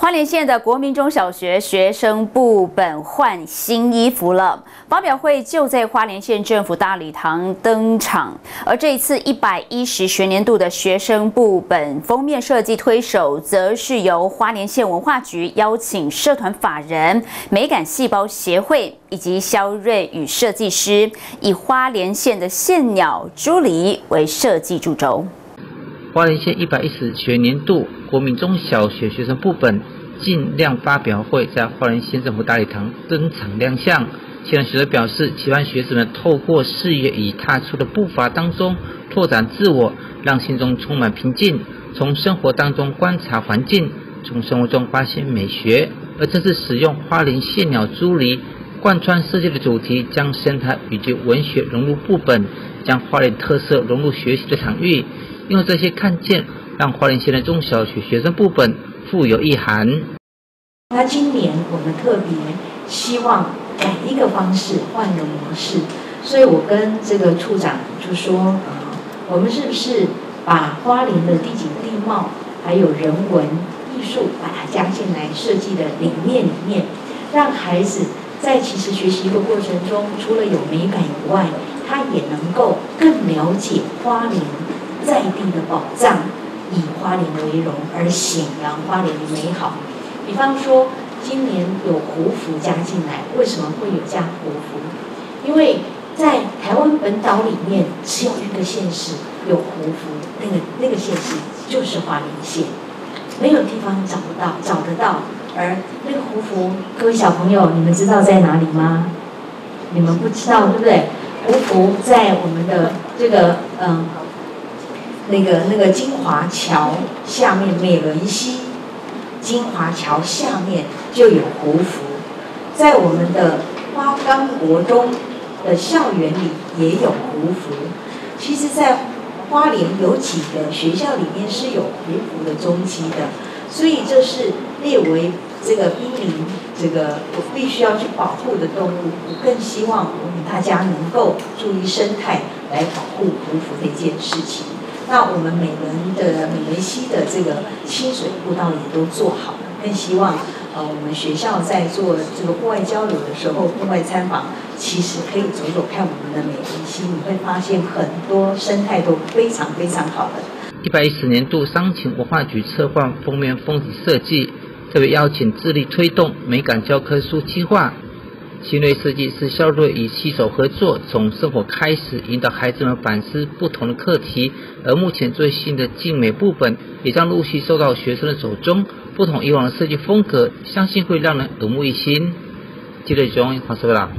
花莲县的国民中小学学生部本换新衣服了，发表会就在花莲县政府大礼堂登场。而这一次一百一十学年度的学生部本封面设计推手，则是由花莲县文化局邀请社团法人美感细胞协会以及肖瑞宇设计师，以花莲县的县鸟朱梨为设计主轴。花莲县一百一十学年度国民中小学学生部本尽量发表会在花莲县政府大礼堂登场亮相。县学生表示，期望学子们透过视野与踏出的步伐当中拓展自我，让心中充满平静。从生活当中观察环境，从生活中发现美学。而这次使用花莲县鸟朱梨贯穿设计的主题，将生态以及文学融入部本，将花莲特色融入学习的场域。用这些看见，让花莲县的中小学学生部本富有意涵。那今年我们特别希望改一个方式，换个模式，所以我跟这个处长就说，呃，我们是不是把花莲的地景地貌，还有人文艺术，把它加进来设计的理念里面，让孩子在其实学习的过程中，除了有美感以外，他也能够更了解花莲。在地的宝藏，以花莲为荣而显扬花莲的美好。比方说，今年有胡服加进来，为什么会有加胡服？因为在台湾本岛里面，只有一个县市有胡服，那个那个县市就是花莲县，没有地方找不到，找得到。而那个胡服，各位小朋友，你们知道在哪里吗？你们不知道，对不对？胡服在我们的这个嗯。那个那个金华桥下面美伦溪，金华桥下面就有胡服，在我们的花岗国中的校园里也有胡服。其实，在花莲有几个学校里面是有胡服的踪迹的，所以这是列为这个濒临这个必须要去保护的动物。我更希望我们大家能够注意生态，来保护胡服这件事情。那我们美伦的美伦溪的这个清水步道也都做好了，更希望呃我们学校在做这个户外交流的时候，户外参访，其实可以走走看我们的美伦溪，你会发现很多生态都非常非常好的。一百一十年度商情文化局策划封面封底设计，特别邀请致力推动美感教科书计划。新锐设计是肖瑞与携手合作，从生活开始引导孩子们反思不同的课题。而目前最新的静美部分也将陆续受到学生的手中，不同以往的设计风格，相信会让人耳目一新。记者中黄师傅啦。